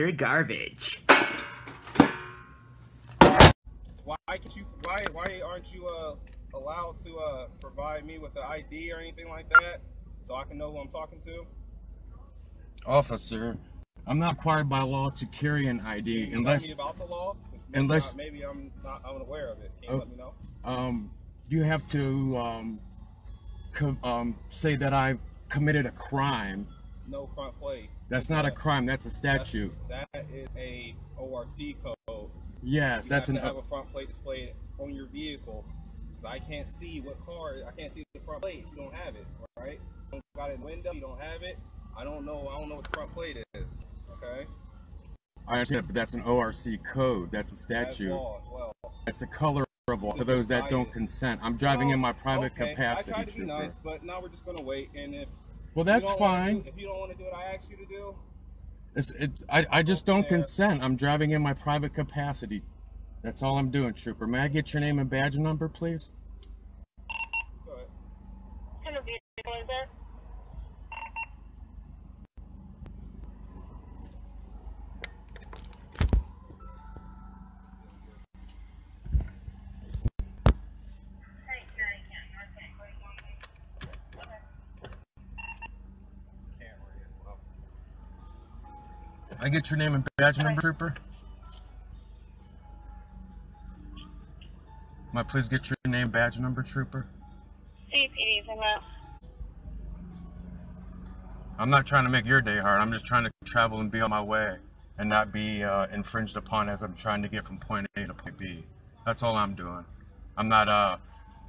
Mr. Garbage. Why can't you? Why why aren't you uh allowed to uh provide me with the ID or anything like that, so I can know who I'm talking to? Officer, I'm not required by law to carry an ID Can you unless tell me about the law? Maybe unless- not- maybe I'm not unaware of it. Can you Oh. let me know? um, you have to um, co- um, say that I've committed a crime. No front plate. That's not a crime. That's a that's- statute. That is a ORC code. Yes, You that's have an. to have a front plate displayed on your vehicle. Cause I can't see what car. I can't see the front plate. You don't have it, right? You don't got it window. You don't have it. I don't know. I don't know what the front plate is. Okay. I understand, but that's an ORC code. That's a That's statute. as well. It's a color of law for those that don't consent. I'm driving in my oh, private okay. capacity, I tried to be trooper. nice, but now we're just gonna wait. And if Well, that's fine. do- if you don't want to do what I asked you to do, It's, it's, I, I just don't consent. I'm driving in my private capacity. That's all I'm doing, trooper. May I get your name and badge number, please? I get your name and badge number, trooper? I please get your name, badge number, trooper? CPD's that. I'm not trying to make your day hard. I'm just trying to travel and be on my way and not be uh, infringed upon as I'm trying to get from point A to point B. That's all I'm doing. I'm not, uh,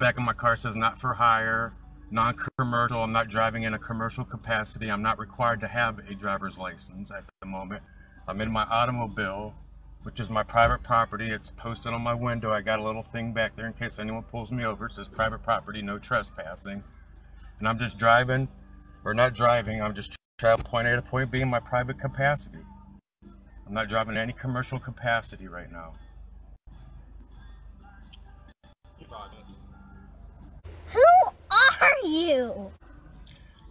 back in my car says not for hire, non commercial. I'm not driving in a commercial capacity. I'm not required to have a driver's license at the moment. I'm in my automobile, which is my private property. It's posted on my window. I got a little thing back there in case anyone pulls me over. It says private property, no trespassing. And I'm just driving or not driving. I'm just traveling point A to point B in my private capacity. I'm not driving any commercial capacity right now. You?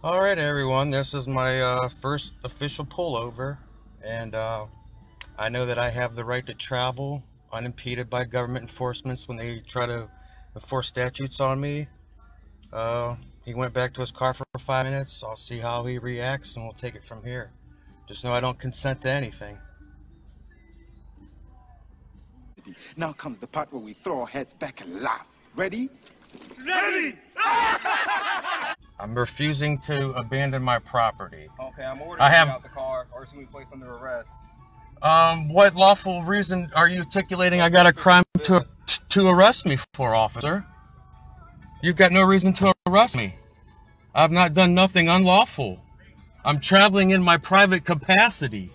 All right, everyone. This is my uh, first official pullover, and uh, I know that I have the right to travel unimpeded by government enforcements when they try to enforce statutes on me. Uh, he went back to his car for five minutes. I'll see how he reacts, and we'll take it from here. Just know I don't consent to anything. Now comes the part where we throw our heads back and laugh. Ready? I'm refusing to abandon my property. Okay, I'm ordering I you have- out the car, or it's gonna be placed under arrest. Um, what lawful reason are you articulating I got a crime to to arrest me for, officer? You've got no reason to arrest me. I've not done nothing unlawful. I'm traveling in my private capacity.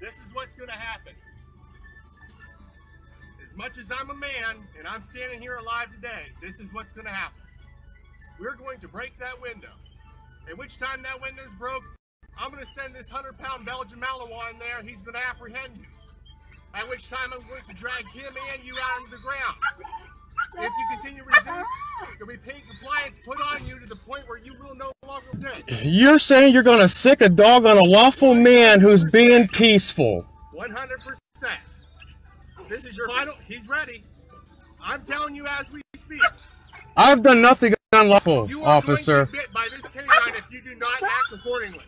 This is what's going to happen. Much as I'm a man and I'm standing here alive today, this is what's going to happen. We're going to break that window. And which time that window's broke, I'm going to send this 100 pound Belgian Malinois in there. He's going to apprehend you. At which time I'm going to drag him and you out of the ground. If you continue to resist, there'll be pain compliance put on you to the point where you will no longer resist. You're saying you're going to sic a dog on a lawful man who's being peaceful. 100%. This is your final. He's ready. I'm telling you as we speak. I've done nothing unlawful, You are officer. going to be bit by this canine if you do not act accordingly.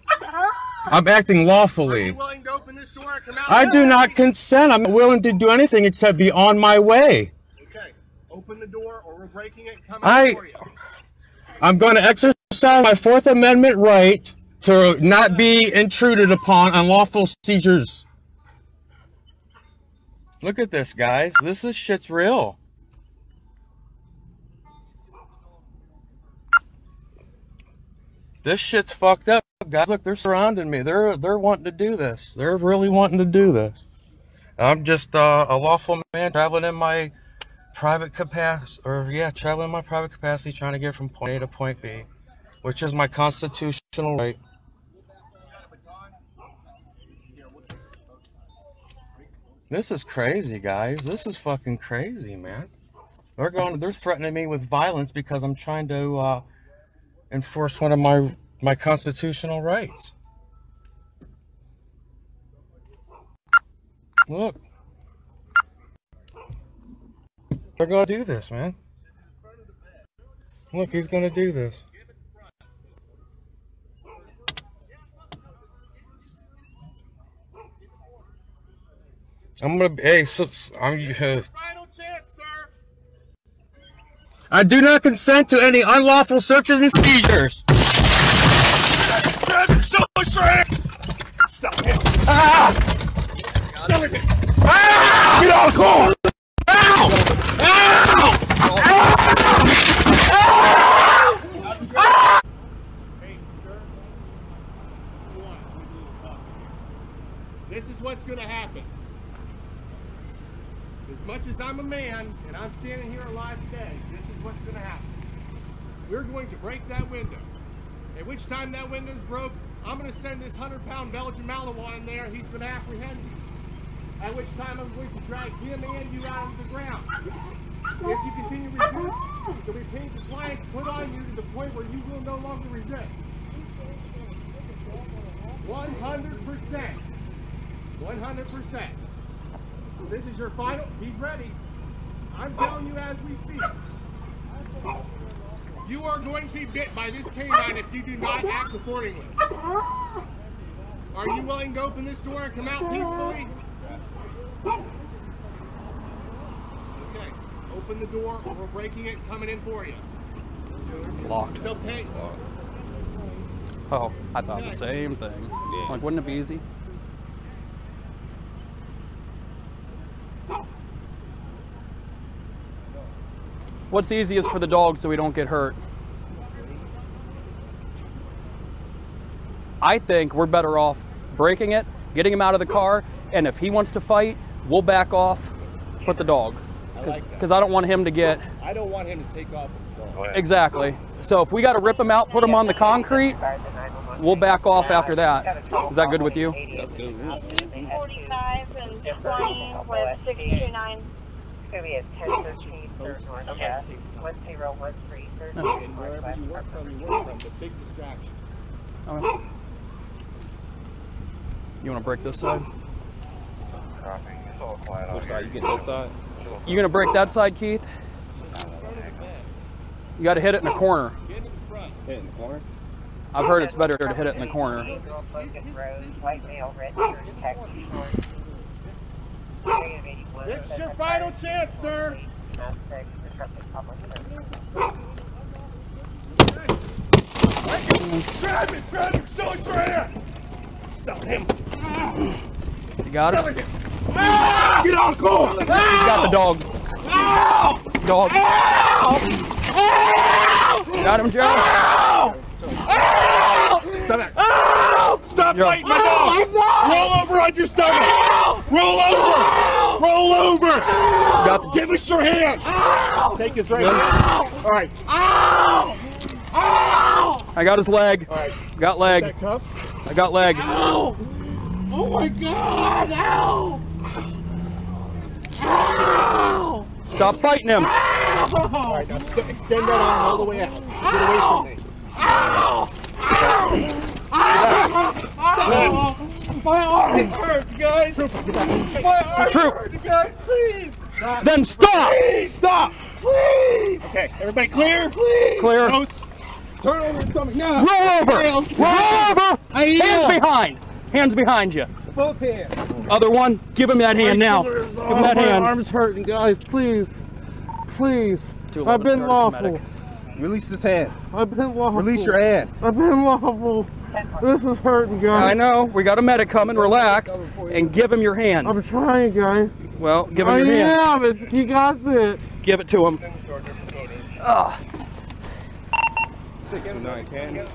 I'm acting Are lawfully. you willing to open this door and come out? I do not consent. I'm willing to do anything except be on my way. Okay. Open the door or we're breaking it come I- out for you. I'm going to exercise my Fourth Amendment right to not be intruded upon unlawful seizures. Look at this, guys. This is shit's real. This shit's fucked up, guys. Look, they're surrounding me. They're they're wanting to do this. They're really wanting to do this. I'm just uh, a lawful man traveling in my private capacity, or yeah, traveling in my private capacity, trying to get from point A to point B, which is my constitutional right. This is crazy, guys. This is fucking crazy, man. They're going. They're threatening me with violence because I'm trying to uh, enforce one of my my constitutional rights. Look. They're gonna do this, man. Look, he's gonna do this. I'm gonna. Hey, so, I'm. Uh, Final chance, sir. I do not consent to any unlawful searches and seizures. Stop him. Ah! Stop him. Ah! Get out of the car! Ow! Hey, sir. Come on, we need to talk here. This is what's going to happen. Much as I'm a man and I'm standing here alive today, this is what's going to happen. We're going to break that window. At which time that window's broke, I'm going to send this 100 pound Belgian Malinois in there. He's going to apprehend you. At which time I'm going to drag him and you out of the ground. If you continue resist, the repaint compliance put on you to the point where you will no longer resist. 100%. 100%. This is your final. He's ready. I'm telling you as we speak. You are going to be bit by this canine if you do not act accordingly. Are you willing to open this door and come out peacefully? Okay. Open the door or we're breaking it and coming in for you. It's locked. It's okay. Oh, I thought the same thing. Like, wouldn't it be easy? What's easiest for the dog so we don't get hurt? I think we're better off breaking it, getting him out of the car, and if he wants to fight, we'll back off, put the dog. Because I, like I, don't want him to get... I don't want him to take off Exactly. So if we got to rip him out, put him on the concrete, we'll back off after that. Is that good with you? That's good. 45 and 20 with 629. It's going to be 10 Okay. And wherever you work from. The big distraction. Okay. You want to break this side? Which side? You get this side? You gonna break that side, Keith? You got to hit it in the corner. Hit it in the corner. I've heard it's better to hit it in the corner. This is your final chance, sir nine six, disrupting public service. Grab him! Grab him! Right hand! Stop him! You got it? Get out of the car! You got the dog. Dog. Got him, Joe? Stop it! Stop Yo. biting my dog! Roll over on your stomach! Roll over! Roll over! Got the Give us your hand! Take his right hand. All right. I got his leg. All right. Got leg. That cuff. I got leg. Oh my God! Ow! Ow! Stop fighting him. All right, now extend that arm all the way out. Get away from me. My arm hurt, guys. Trooper, get back. My arm Troop. hurt, guys. Please. Then stop. Please stop. Please. Okay, everybody clear? Please. Clear. Nose. Turn over your stomach now. Roll over. Roll over. Hands behind. Hands behind you. Both hands. Other one. Give him that hand now. Give him that my hand. arm's hurting, guys. Please, please. I've been charge lawful. medic. Release his hand. I've been lawful. Release your hand. I've been lawful. This is hurting, guys. I know. We got a medic coming. Relax. And give him your hand. I'm trying, guys. Well, give I him your hand. am. It's, he got it. Give it to him. Ah. Six to nine, can.